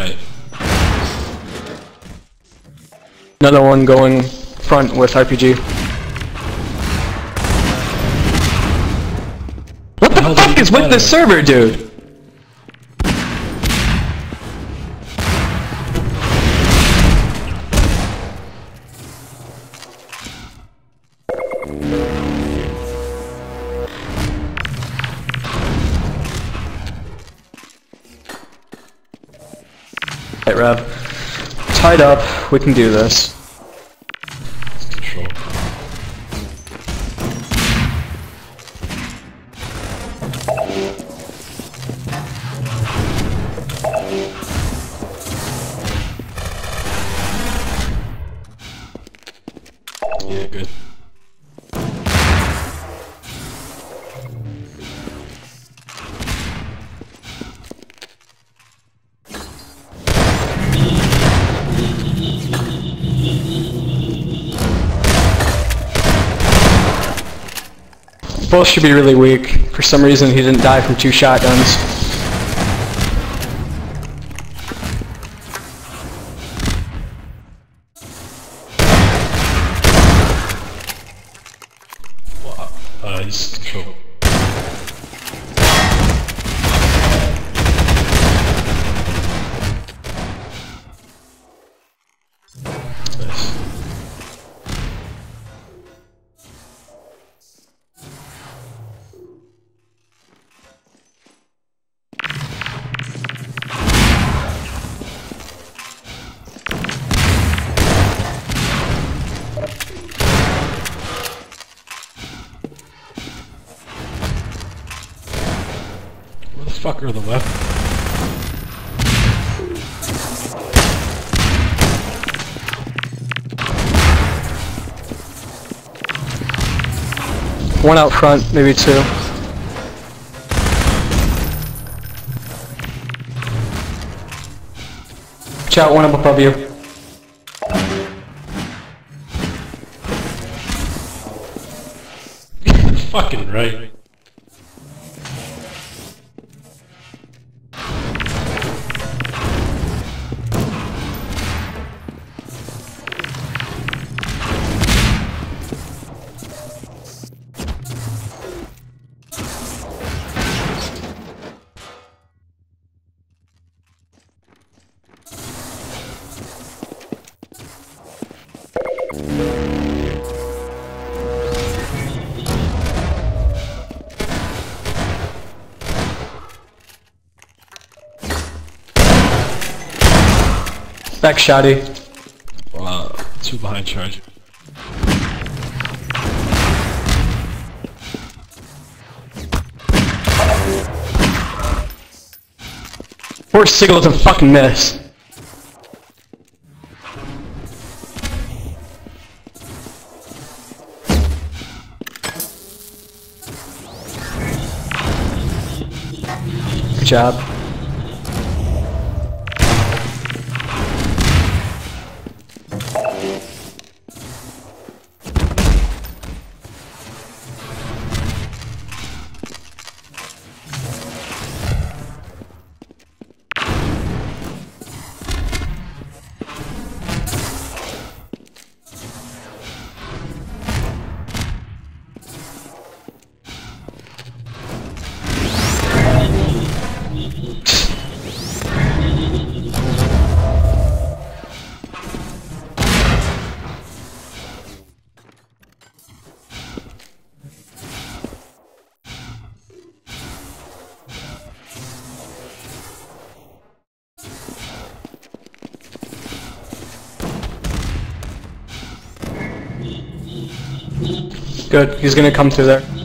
right. Another one going front with RPG. What the hell fuck is with this server, dude? Tied up. We can do this. Both should be really weak. For some reason, he didn't die from two shotguns. Where the weapons? One out front, maybe two. Watch out, one up above you. Fucking right. Back shoddy. Wow. Two behind charge. Poor Seagull doesn't fucking miss. Good job. Good. He's gonna come through there.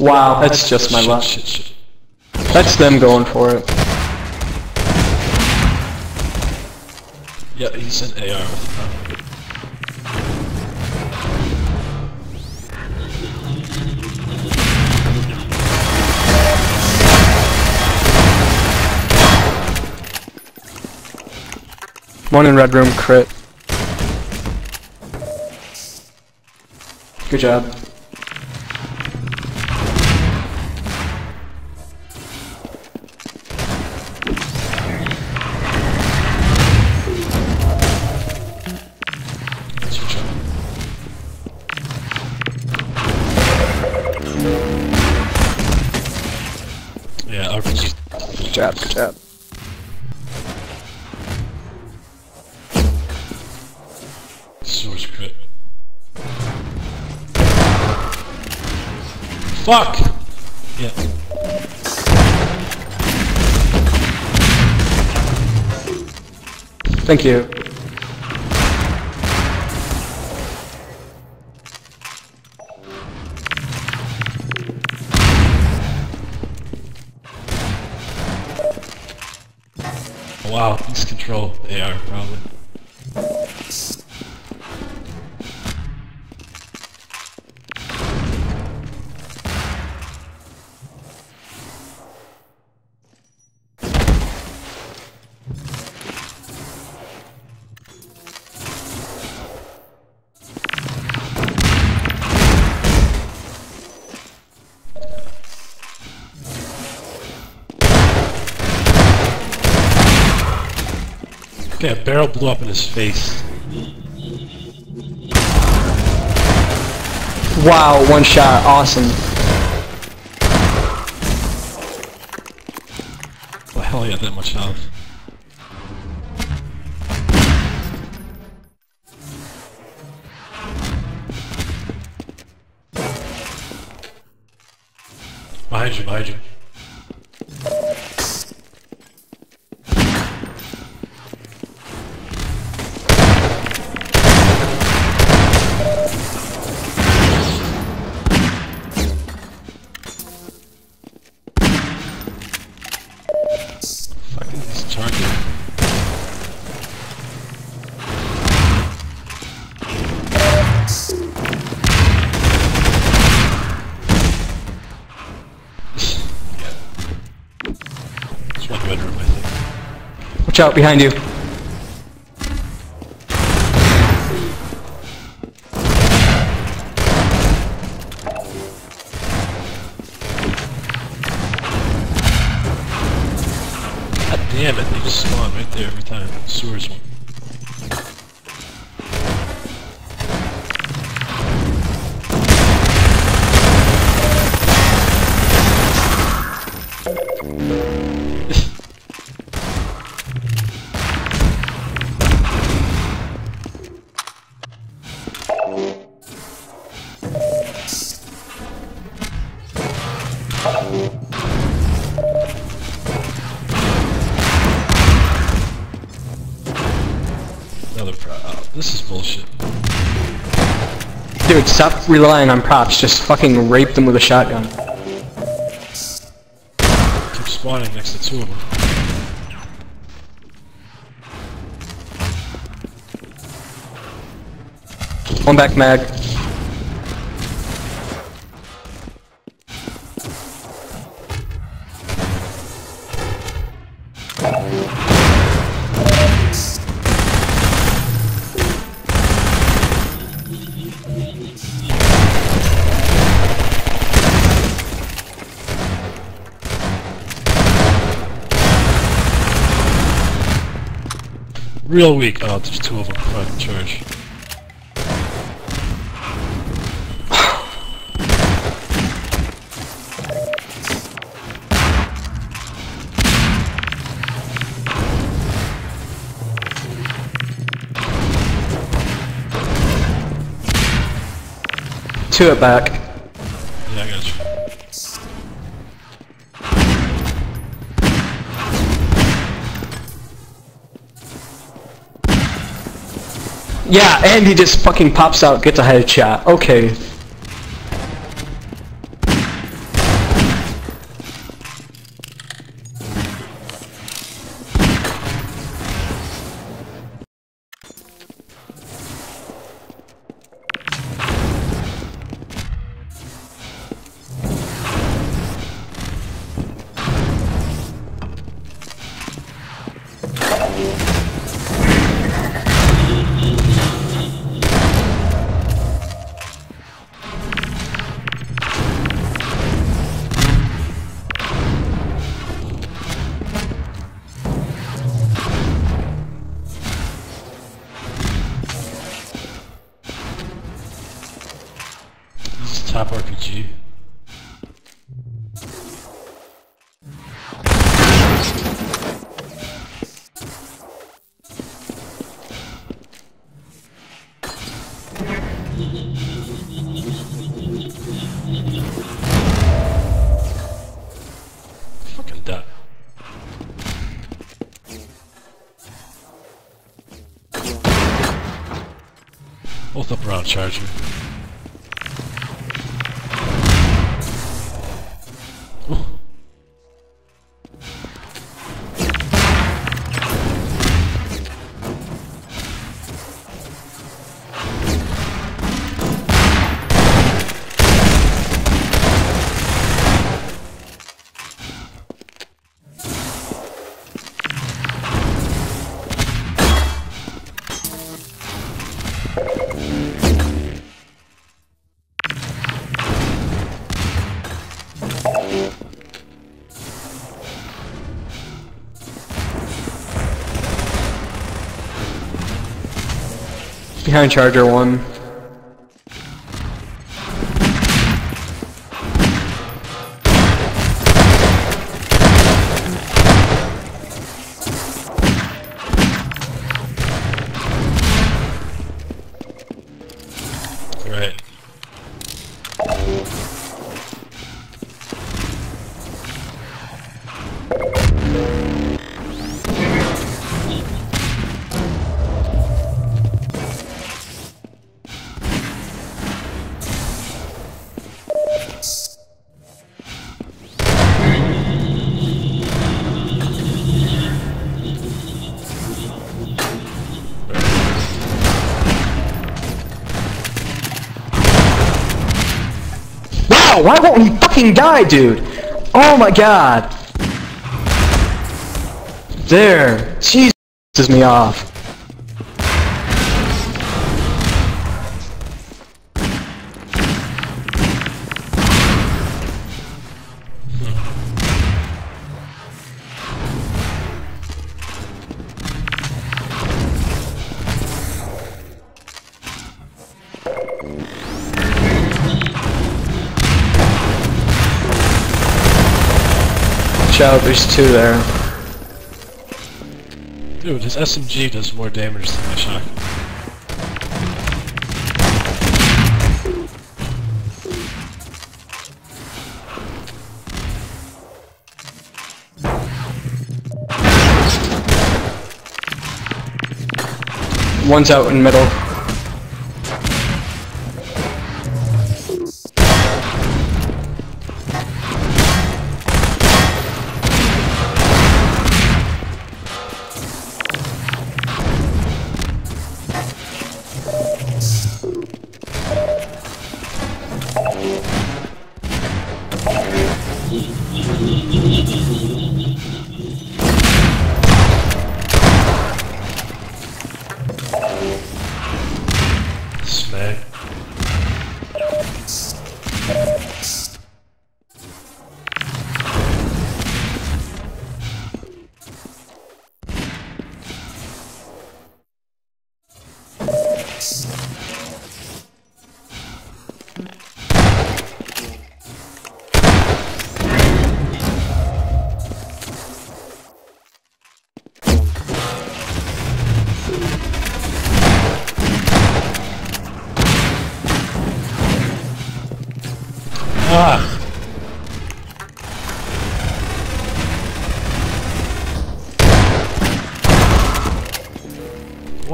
Wow, that's just my luck. That's them going for it. Yeah, he's an AR. One in red room, crit. Good job. Good job. Source crit. Fuck! Yeah. Thank you. Wow, these control AR probably. Okay, a barrel blew up in his face. Wow, one shot, awesome. Well, hell yeah, that much health. Behind you, behind you. Watch out, behind you. God damn it, they just spawn right there every time. Sewers one. Dude, stop relying on props, just fucking rape them with a shotgun. Keep spawning next to two of them. One back mag. Real weak. Oh, there's two of them. Fucking charge. Two at back. Yeah, and he just fucking pops out, gets a headshot. Okay. Top RPG. Both up around charger. Behind Charger 1. Wow, why won't he fucking die, dude? Oh my god. There. Jesus me off. Shout, there's two there. Dude, his SMG does more damage than my shotgun. One's out in middle.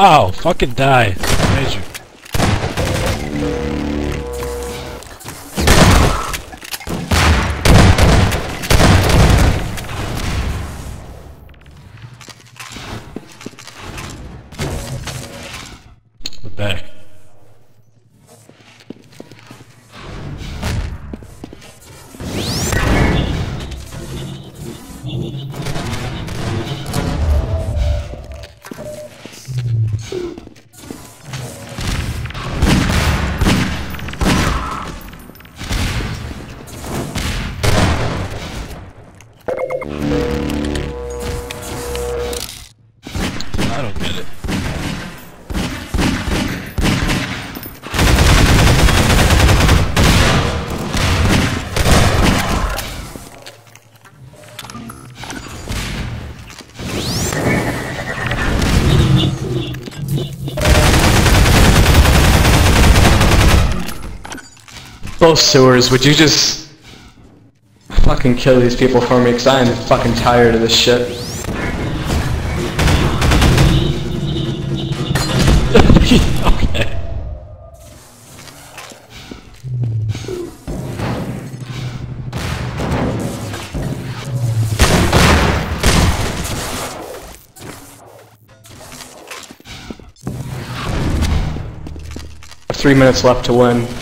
Wow, fucking die. Both sewers, would you just fucking kill these people for me? Cause I am fucking tired of this shit. okay. Three minutes left to win.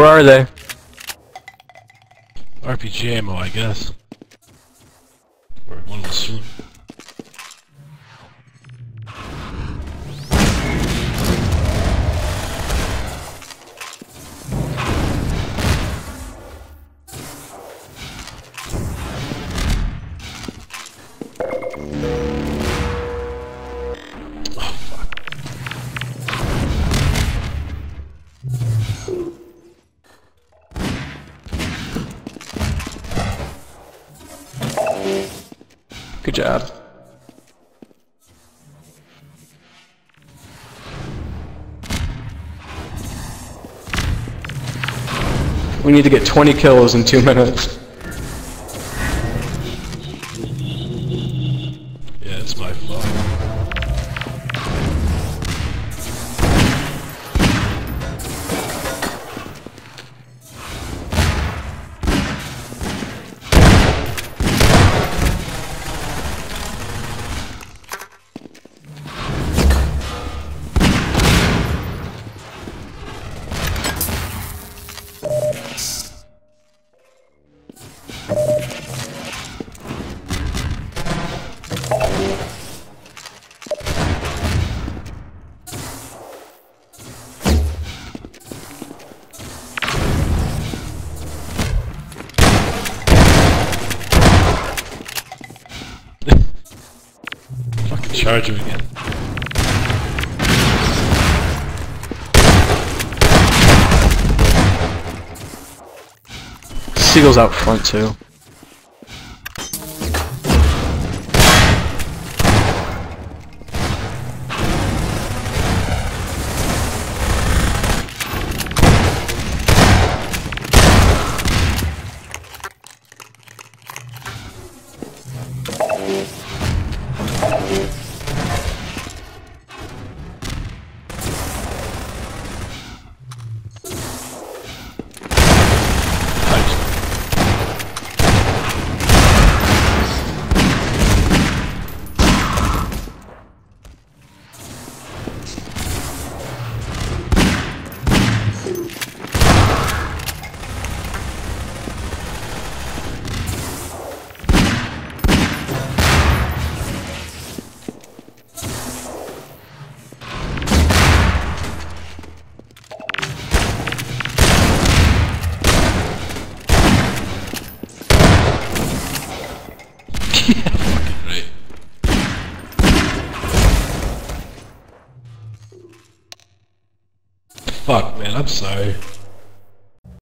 Where are they? RPG ammo, I guess. Or one. Good job. We need to get 20 kills in two minutes. Charge him again. Seagull's out front too.